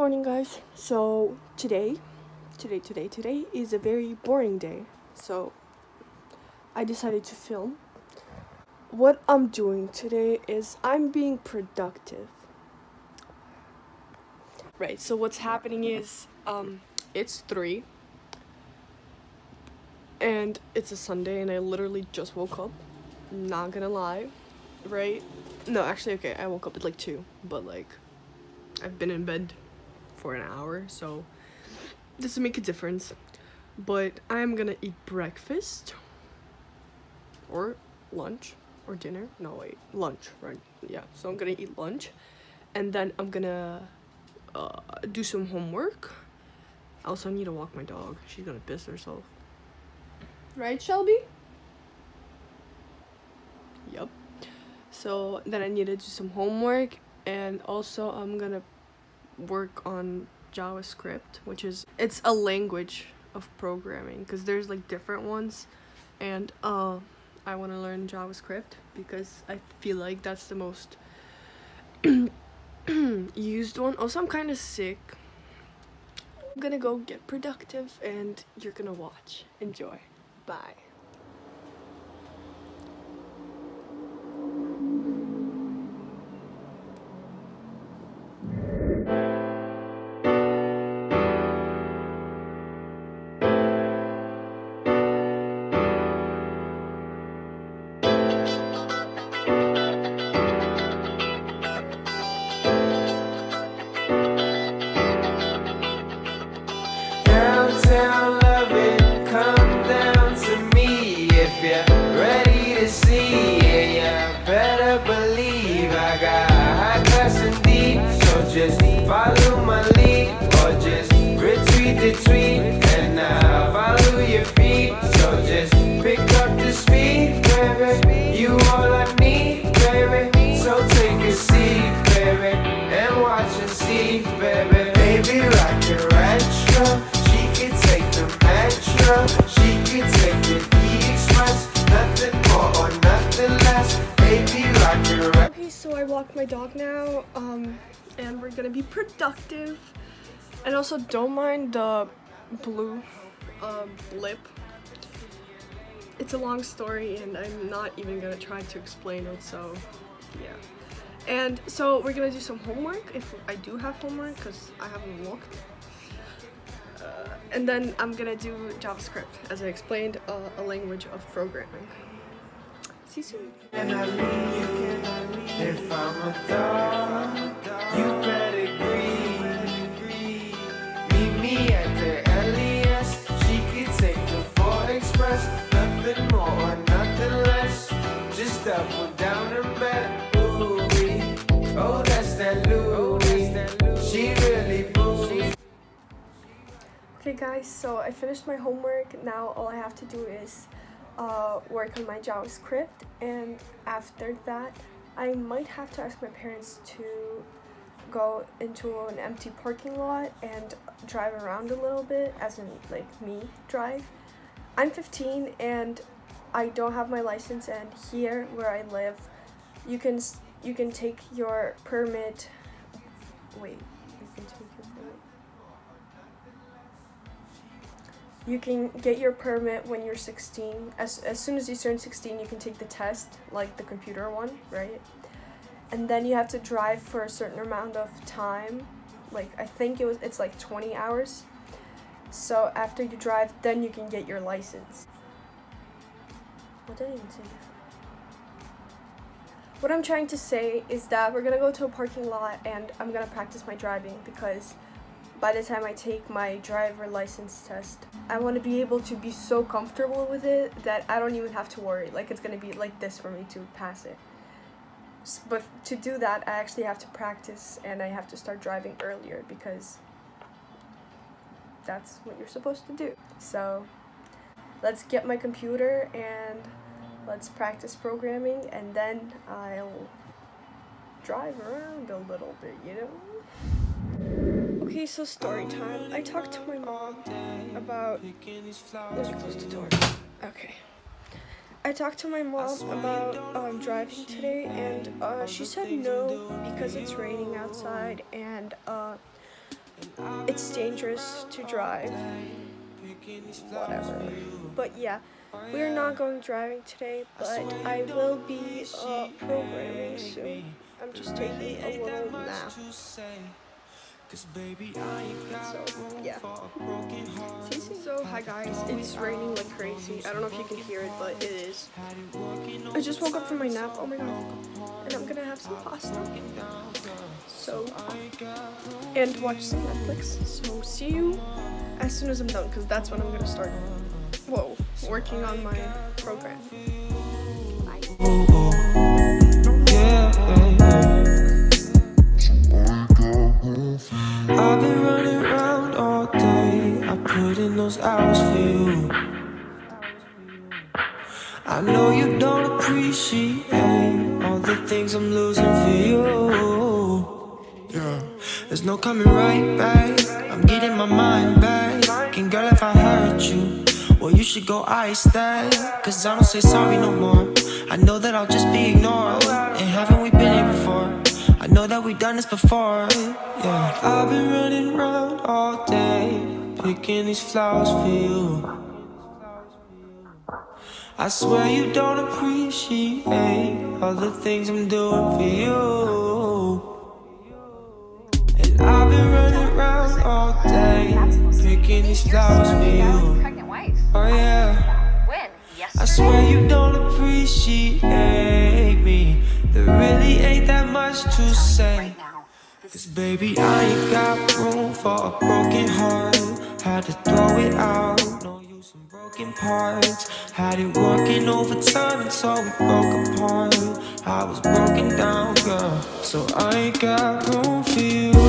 morning guys. So today today today today is a very boring day. So i decided to film. What i'm doing today is i'm being productive. Right so what's happening is um it's three and it's a sunday and i literally just woke up. Not gonna lie right? No actually okay i woke up at like two but like i've been in bed for an hour, so this will make a difference. But I'm gonna eat breakfast or lunch or dinner. No, wait, lunch, right? Yeah, so I'm gonna eat lunch and then I'm gonna uh, do some homework. Also, I need to walk my dog. She's gonna piss herself. Right, Shelby? Yep. So then I need to do some homework and also I'm gonna work on JavaScript, which is it's a language of programming because there's like different ones and uh I want to learn JavaScript because I feel like that's the most used one. Also, I'm kind of sick. I'm gonna go get productive and you're gonna watch. Enjoy. Bye. See. Yeah, yeah, better believe I got high class and deep. So just follow my lead or just retweet the tweet Okay, so I walked my dog now, um, and we're gonna be productive. And also, don't mind the blue um, lip. It's a long story, and I'm not even gonna try to explain it, so yeah. And so, we're gonna do some homework, if I do have homework, because I haven't looked. Uh, and then I'm gonna do JavaScript, as I explained, uh, a language of programming. See you soon. If I'm a dog, you better agree. Meet me at the LES. She could take the Ford Express. Nothing more or nothing less. Just double down and bet. Ooh, oh that's that Louis. She really boozy. Okay guys, so I finished my homework. Now all I have to do is uh, work on my JavaScript and after that I might have to ask my parents to go into an empty parking lot and drive around a little bit as in like me drive. I'm 15 and I don't have my license and here where I live you can you can take your permit wait you can take your permit you can get your permit when you're 16 as, as soon as you turn 16 you can take the test like the computer one right? And then you have to drive for a certain amount of time. Like i think it was it's like 20 hours. So after you drive then you can get your license. What did i even say? What i'm trying to say is that we're gonna go to a parking lot and i'm gonna practice my driving because by the time I take my driver license test, I want to be able to be so comfortable with it that I don't even have to worry. Like it's going to be like this for me to pass it. But to do that, I actually have to practice and I have to start driving earlier because that's what you're supposed to do. So let's get my computer and let's practice programming and then I'll drive around a little bit, you know? Okay, so story time. I talked to my mom about. Door. Okay. I talked to my mom about um, driving today, and uh, she said no because it's raining outside, and uh, it's dangerous to drive. Whatever. But yeah, we are not going driving today, but I will be uh, programming soon. I'm just taking a little nap. So, yeah. So, hi guys, it's raining like crazy. I don't know if you can hear it, but it is. I just woke up from my nap, oh my god. And I'm gonna have some pasta. So, and watch some Netflix. So, see you as soon as I'm done, because that's when I'm gonna start, whoa, working on my program. Bye. Oh, oh. There's no coming right back. I'm getting my mind back. And girl, if I hurt you, well, you should go ice that. Cause I don't say sorry no more. I know that I'll just be ignored. And haven't we been here before? I know that we've done this before, yeah I've been running around all day Picking these flowers for you I swear you don't appreciate All the things I'm doing for you Picking these flowers for you Oh yeah. I swear you don't appreciate me. There really ain't that much to say. Cause baby I ain't got room for a broken heart. Had to throw it out, no use in broken parts. Had it working overtime until we broke apart. I was broken down girl. So I ain't got room for you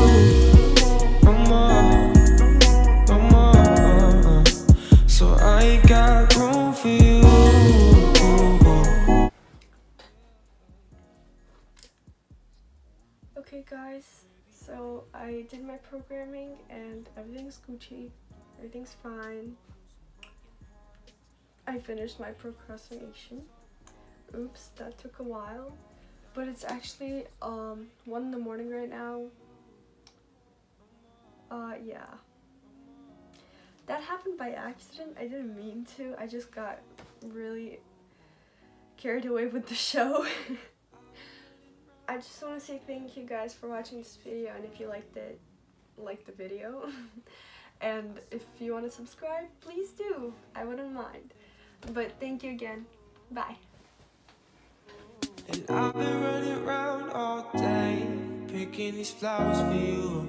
I did my programming and everything's Gucci, everything's fine. I finished my procrastination. Oops, that took a while. But it's actually um, 1 in the morning right now. Uh, yeah. That happened by accident. I didn't mean to. I just got really carried away with the show. I just want to say thank you guys for watching this video and if you liked it, like the video. and if you want to subscribe, please do. I wouldn't mind. But thank you again. Bye. And I've been running around all day Picking these flowers for you